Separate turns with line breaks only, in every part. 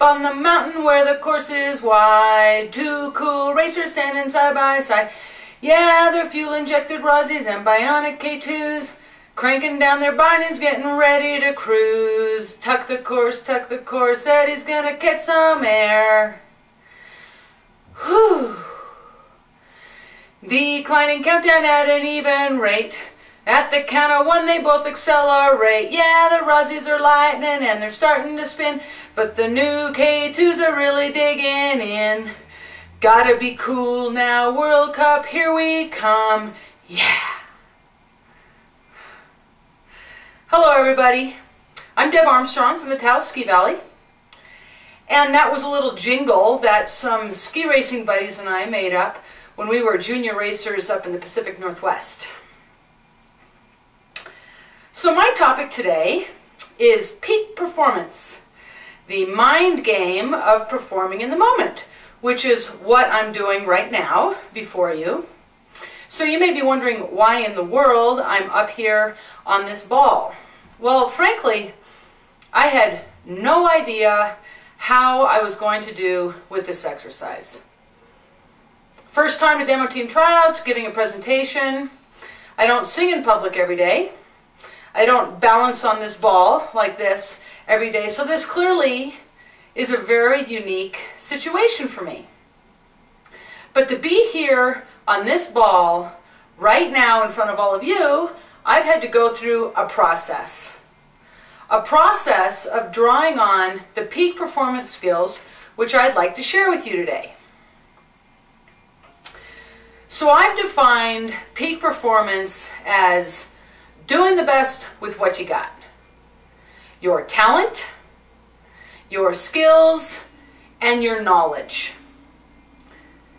on the mountain where the course is wide. Two cool racers standing side by side. Yeah, they're fuel-injected Rossis and Bionic K2s. Cranking down their bindings, getting ready to cruise. Tuck the course, tuck the course, Eddie's gonna catch some air. Whew. Declining countdown at an even rate. At the count of one, they both accelerate. Yeah, the Rossis are lightning and they're starting to spin, but the new K2s are really digging in. Gotta be cool now, World Cup, here we come. Yeah. Hello, everybody. I'm Deb Armstrong from the Taos Ski Valley. And that was a little jingle that some ski racing buddies and I made up when we were junior racers up in the Pacific Northwest. So my topic today is peak performance, the mind game of performing in the moment, which is what I'm doing right now before you. So you may be wondering why in the world I'm up here on this ball. Well, frankly, I had no idea how I was going to do with this exercise. First time to demo team tryouts, giving a presentation. I don't sing in public every day. I don't balance on this ball like this every day. So this clearly is a very unique situation for me. But to be here on this ball right now in front of all of you, I've had to go through a process. A process of drawing on the peak performance skills which I'd like to share with you today. So I've defined peak performance as doing the best with what you got. Your talent, your skills, and your knowledge.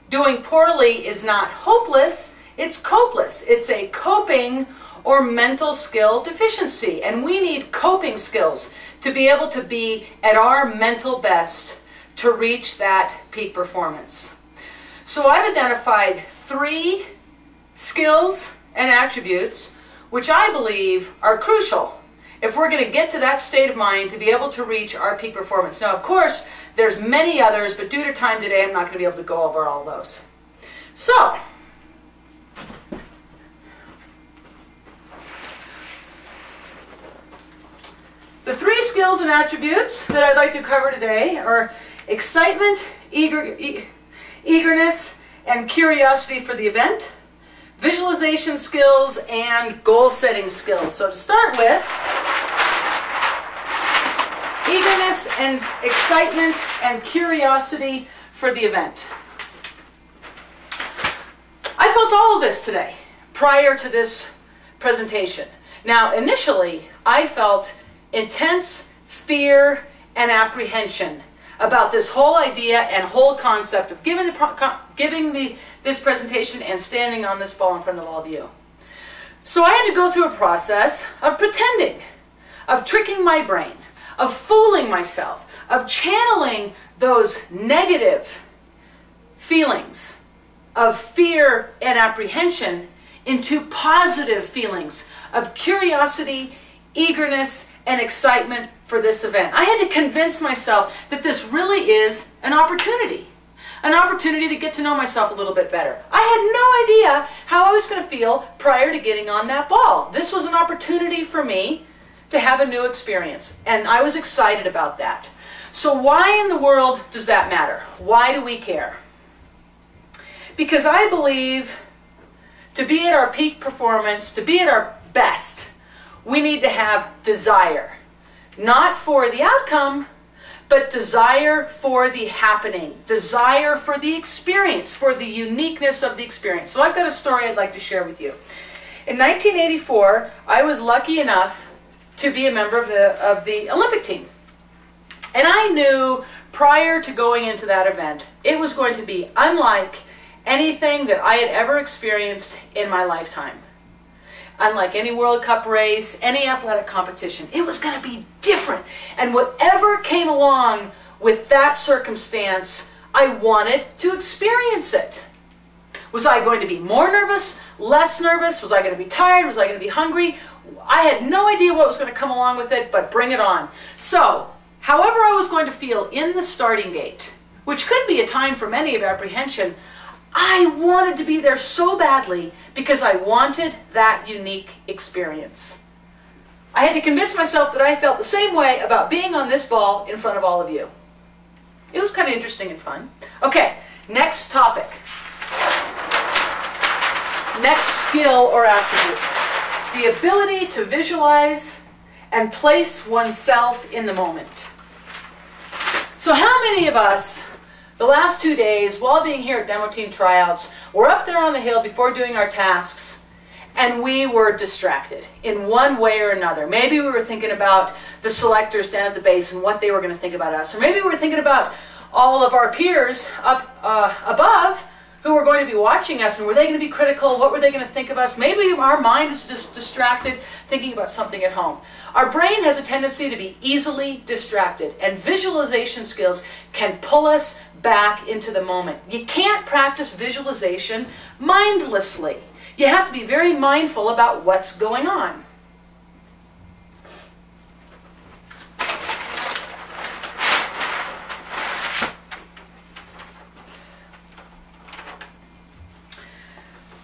Doing poorly is not hopeless, it's copeless. It's a coping or mental skill deficiency, and we need coping skills to be able to be at our mental best to reach that peak performance. So I've identified three skills and attributes which I believe are crucial if we're going to get to that state of mind to be able to reach our peak performance. Now, of course, there's many others, but due to time today, I'm not going to be able to go over all those. So, the three skills and attributes that I'd like to cover today are excitement, eager, e eagerness, and curiosity for the event visualization skills, and goal setting skills. So to start with, eagerness and excitement and curiosity for the event. I felt all of this today prior to this presentation. Now, initially, I felt intense fear and apprehension about this whole idea and whole concept of giving the, giving the, this presentation and standing on this ball in front of all of you. So I had to go through a process of pretending, of tricking my brain, of fooling myself, of channeling those negative feelings of fear and apprehension into positive feelings of curiosity, eagerness, and excitement for this event. I had to convince myself that this really is an opportunity. An opportunity to get to know myself a little bit better. I had no idea how I was going to feel prior to getting on that ball. This was an opportunity for me to have a new experience, and I was excited about that. So why in the world does that matter? Why do we care? Because I believe to be at our peak performance, to be at our best, we need to have desire. Not for the outcome, but desire for the happening, desire for the experience, for the uniqueness of the experience. So I've got a story I'd like to share with you. In 1984, I was lucky enough to be a member of the, of the Olympic team. And I knew prior to going into that event, it was going to be unlike anything that I had ever experienced in my lifetime unlike any World Cup race, any athletic competition. It was going to be different. And whatever came along with that circumstance, I wanted to experience it. Was I going to be more nervous, less nervous? Was I going to be tired? Was I going to be hungry? I had no idea what was going to come along with it, but bring it on. So, however I was going to feel in the starting gate, which could be a time for many of apprehension, I wanted to be there so badly because I wanted that unique experience. I had to convince myself that I felt the same way about being on this ball in front of all of you. It was kind of interesting and fun. Okay, next topic. Next skill or attribute. The ability to visualize and place oneself in the moment. So how many of us, the last two days, while being here at demo team tryouts, were up there on the hill before doing our tasks, and we were distracted in one way or another. Maybe we were thinking about the selectors down at the base and what they were going to think about us. Or maybe we were thinking about all of our peers up uh, above who were going to be watching us and were they going to be critical? What were they going to think of us? Maybe our mind is just distracted thinking about something at home. Our brain has a tendency to be easily distracted and visualization skills can pull us back into the moment. You can't practice visualization mindlessly. You have to be very mindful about what's going on.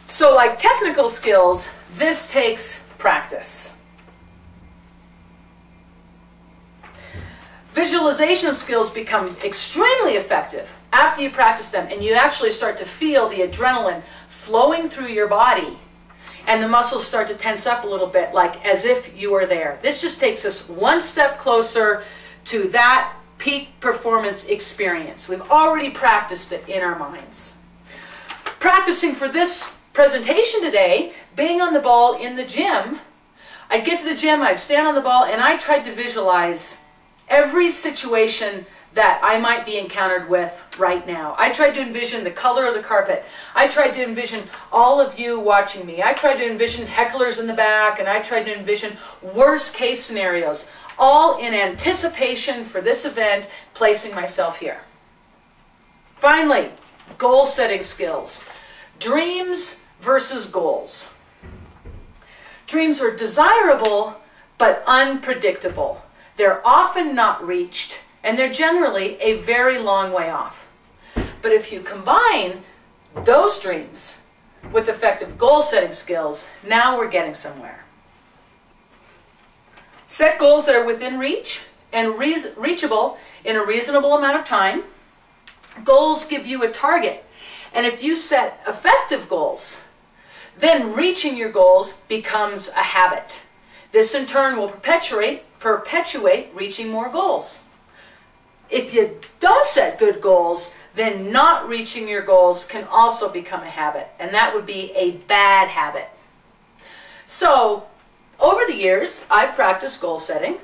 So like technical skills, this takes practice. Visualization skills become extremely effective after you practice them and you actually start to feel the adrenaline flowing through your body and the muscles start to tense up a little bit like as if you were there. This just takes us one step closer to that peak performance experience. We've already practiced it in our minds. Practicing for this presentation today, being on the ball in the gym, I'd get to the gym, I'd stand on the ball, and I tried to visualize every situation that I might be encountered with right now. I tried to envision the color of the carpet. I tried to envision all of you watching me. I tried to envision hecklers in the back, and I tried to envision worst case scenarios, all in anticipation for this event, placing myself here. Finally, goal setting skills. Dreams versus goals. Dreams are desirable, but unpredictable. They're often not reached, and they're generally a very long way off. But if you combine those dreams with effective goal setting skills, now we're getting somewhere. Set goals that are within reach and reachable in a reasonable amount of time. Goals give you a target. And if you set effective goals, then reaching your goals becomes a habit. This in turn will perpetuate, perpetuate reaching more goals. If you don't set good goals, then not reaching your goals can also become a habit, and that would be a bad habit. So, over the years, I've practiced goal setting,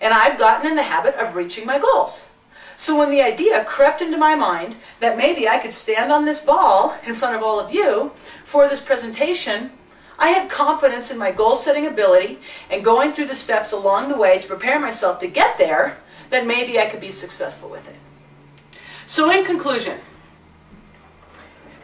and I've gotten in the habit of reaching my goals. So when the idea crept into my mind that maybe I could stand on this ball in front of all of you for this presentation, I had confidence in my goal setting ability and going through the steps along the way to prepare myself to get there that maybe I could be successful with it. So in conclusion,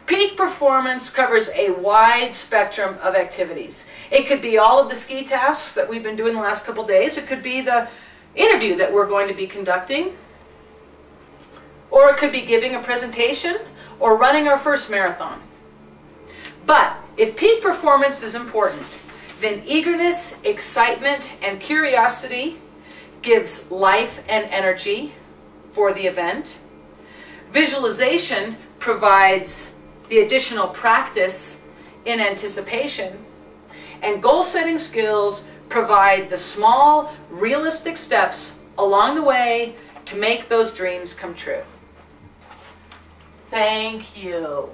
Peak performance covers a wide spectrum of activities. It could be all of the ski tasks that we've been doing the last couple days. It could be the interview that we're going to be conducting. Or it could be giving a presentation or running our first marathon. But if peak performance is important, then eagerness, excitement, and curiosity gives life and energy for the event. Visualization provides the additional practice in anticipation. And goal setting skills provide the small, realistic steps along the way to make those dreams come true. Thank you.